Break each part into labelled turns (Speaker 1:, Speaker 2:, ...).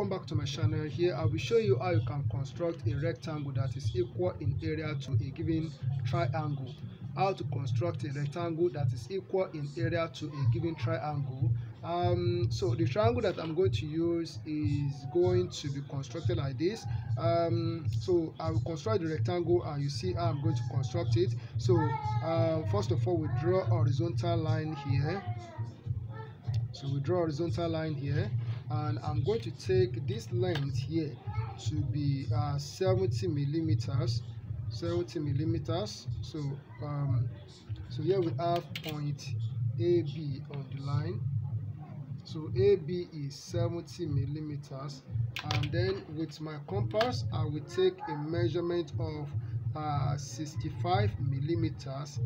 Speaker 1: welcome back to my channel. Here i will show you how you can construct a rectangle that is equal in area to a given triangle. How to construct a rectangle that is equal in area to a given triangle. Um so the triangle that i'm going to use is going to be constructed like this. Um so i will construct the rectangle and you see how i'm going to construct it. So uh, first of all we draw a horizontal line here. So we draw a horizontal line here and I'm going to take this length here to be uh, 70 millimeters 70 millimeters. So um, so here we have point AB on the line. So AB is 70 millimeters. And then with my compass I will take a measurement of uh, 65 millimeters.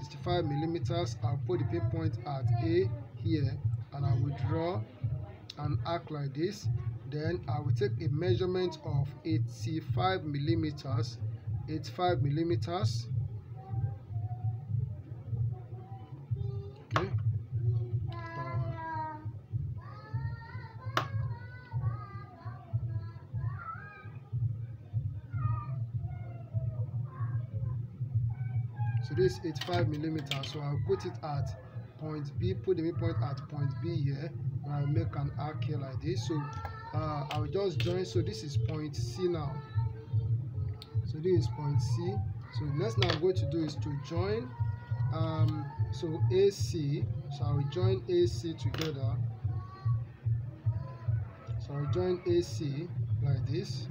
Speaker 1: 65 millimeters I'll put the pinpoint at A here and I will draw an arc like this then I will take a measurement of 85 millimeters 85 millimeters. So this is 85 millimeters so I'll put it at point B put the midpoint at point B here I'll make an arc here like this. So uh, I'll just join. So this is point C now. So this is point C. So next thing I'm going to do is to join um, so AC so I will join AC together. So I'll join AC like this.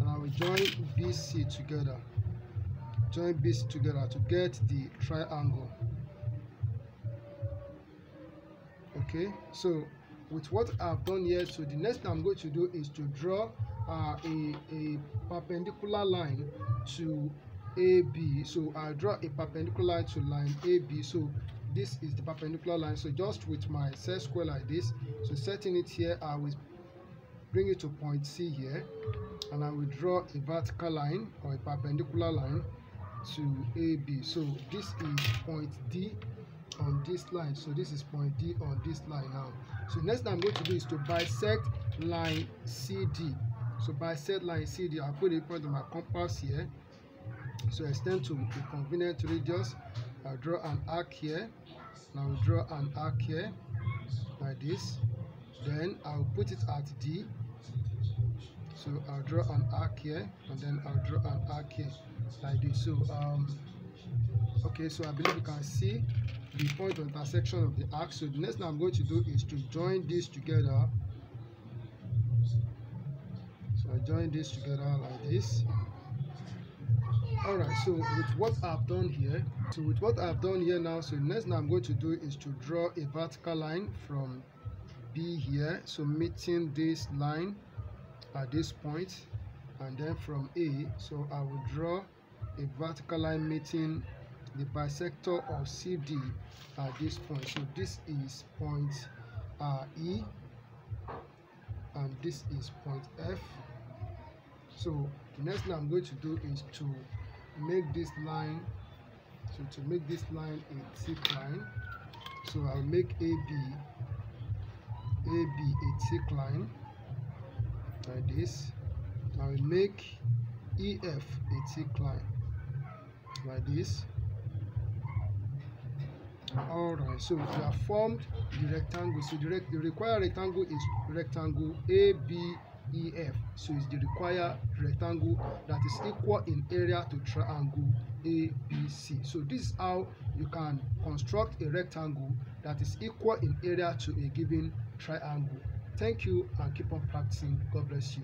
Speaker 1: And I will join BC together. Join BC together to get the triangle. Okay? So with what I've done here. So the next thing I'm going to do is to draw uh, a, a perpendicular line to AB so I'll draw a perpendicular line to line AB so this is the perpendicular line. So just with my set square like this so setting it here I will bring it to point C here and I will draw a vertical line or a perpendicular line to AB so this is point D on this line. So this is point D on this line now so next thing I'm going to do is to bisect line CD so bisect line CD I'll put a point on my compass here. So extend to a convenient radius. I'll draw an arc here. And I will draw an arc here like this. Then I'll put it at D. So I'll draw an arc here and then I'll draw an arc here like this. So um okay so I believe you can see the point of intersection of the arc so the next thing i'm going to do is to join this together. So i join this together like this. All right so with what i've done here so with what i've done here now so the next thing i'm going to do is to draw a vertical line from b here. So meeting this line at this point and then from a so i will draw a vertical line meeting the bisector of CD at this point. So this is point uh, E and this is point F. So the next thing I'm going to do is to make this line, so to make this line a thick line, so I'll make AB, AB a thick line like this. I'll make EF a thick line like this all right so we have formed the rectangle. So the, rec the required rectangle is rectangle abef so it's the required rectangle that is equal in area to triangle abc so this is how you can construct a rectangle that is equal in area to a given triangle. Thank you and keep on practicing. God bless you